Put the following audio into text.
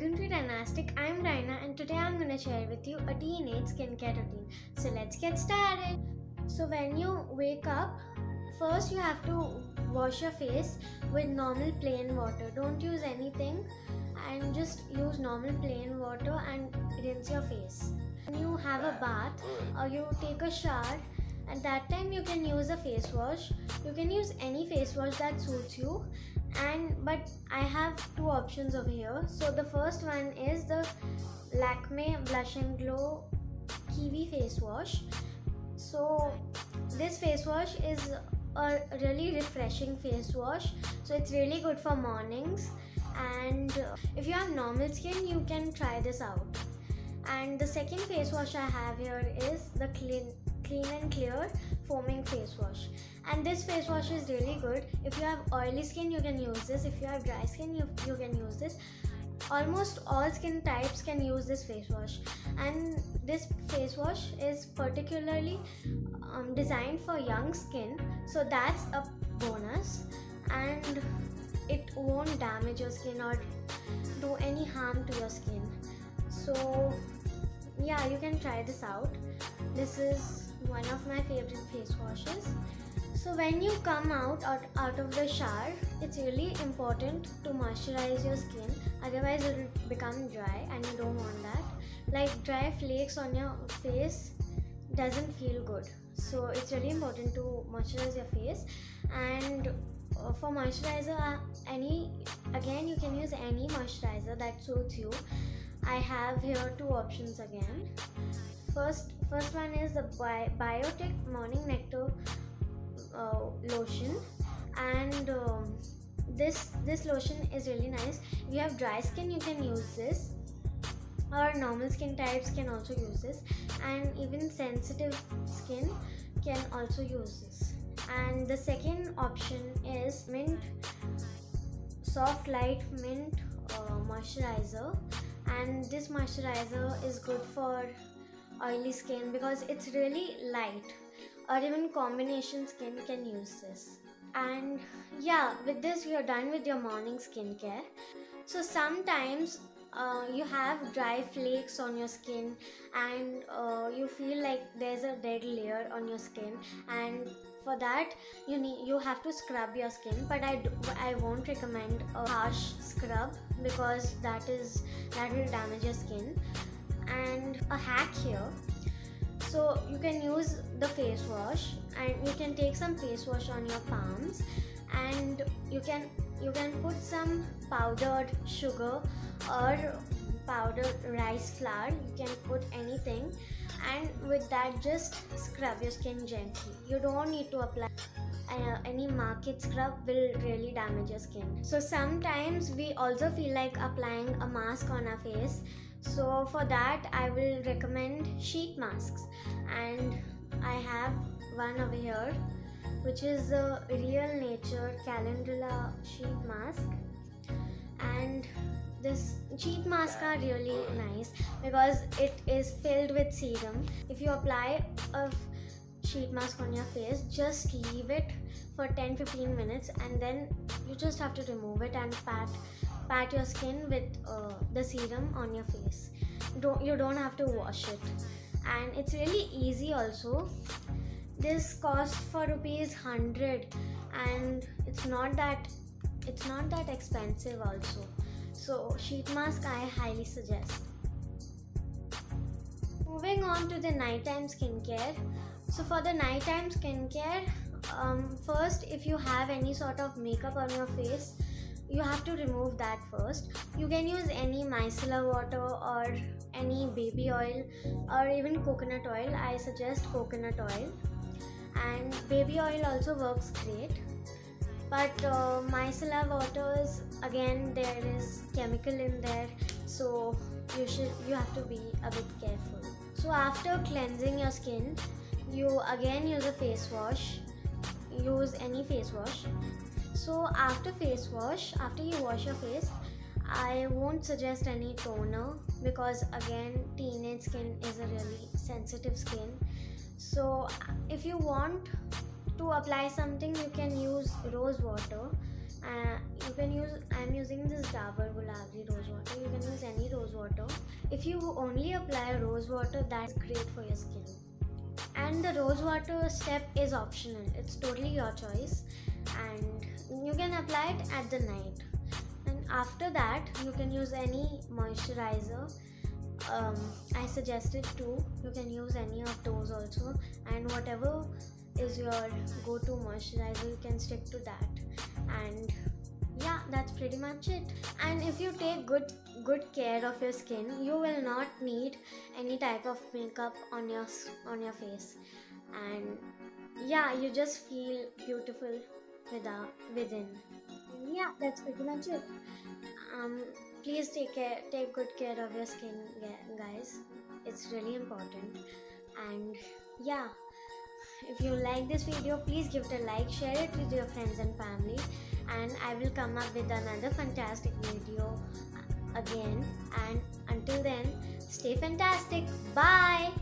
welcome to Raiynastic. I'm Raiyna and today I'm gonna share with you a teenage skincare routine. So let's get started. So when you wake up, first you have to wash your face with normal plain water. Don't use anything and just use normal plain water and rinse your face. When you have a bath or you take a shower, at that time you can use a face wash. You can use any face wash that suits you and but I have two options over here. So the first one is the Lakme Blush and Glow Kiwi face wash. So this face wash is a really refreshing face wash. So it's really good for mornings and if you have normal skin you can try this out. And the second face wash I have here is the clean clean and clear foaming face wash. And this face wash is really good. If you have oily skin you can use this. If you have dry skin you, you can use this. Almost all skin types can use this face wash. And this face wash is particularly um, designed for young skin. So that's a bonus. And it won't damage your skin or do any harm to your skin. So yeah you can try this out. This is one of my favorite face washes. So when you come out, out out of the shower it's really important to moisturize your skin. Otherwise it will become dry and you don't want that. Like dry flakes on your face doesn't feel good. So it's really important to moisturize your face. And uh, for moisturizer uh, any again you can use any moisturizer that suits you. I have here two options again first first one is the Bi- Biotique morning nectar uh, lotion. And um, this this lotion is really nice. If you have dry skin you can use this. Or normal skin types can also use this. And even sensitive skin can also use this. And the second option is mint soft light mint uh, moisturizer. And this moisturizer is good for oily skin because it's really light. Or even combination skin can use this. And yeah with this you're done with your morning skincare. So sometimes uh, you have dry flakes on your skin and uh, you feel like there's a dead layer on your skin. And for that you need you have to scrub your skin. But I, do, I won't recommend a harsh scrub because that is that will damage your skin and a hack here. So you can use the face wash and you can take some face wash on your palms and you can you can put some powdered sugar or powdered rice flour. You can put anything and with that just scrub your skin gently. You don't need to apply uh, any market scrub will really damage your skin. So sometimes we also feel like applying a mask on our face so for that i will recommend sheet masks. And i have one over here which is the real nature calendula sheet mask. And this sheet masks are really nice because it is filled with serum. If you apply a sheet mask on your face just leave it for 10-15 minutes and then you just have to remove it and pat pat your skin with uh, the serum on your face. Don't you don't have to wash it. And it's really easy also. This costs for rupees 100 and it's not that it's not that expensive also. So sheet mask i highly suggest. Moving on to the nighttime skincare. So for the nighttime skincare um, first if you have any sort of makeup on your face you have to remove that first. You can use any micellar water or any baby oil or even coconut oil. I suggest coconut oil. And baby oil also works great. But uh, micellar waters again there is chemical in there. So you should you have to be a bit careful. So after cleansing your skin you again use a face wash. Use any face wash so after face wash after you wash your face i won't suggest any toner because again teenage skin is a really sensitive skin. So if you want to apply something you can use rose water. Uh, you can use i'm using this dabur gulabari rose water. You can use any rose water. If you only apply rose water that's great for your skin. And the rose water step is optional. It's totally your choice. And you can apply it at the night. And after that you can use any moisturizer. Um, i suggested two you can use any of those also. And whatever is your go-to moisturizer you can stick to that. And yeah that's pretty much it. And if you take good good care of your skin you will not need any type of makeup on your on your face. And yeah you just feel beautiful without within. Yeah that's pretty much it. Um please take care take good care of your skin guys. It's really important. And yeah if you like this video please give it a like share it with your friends and family. And i will come up with another fantastic video again. And until then stay fantastic. Bye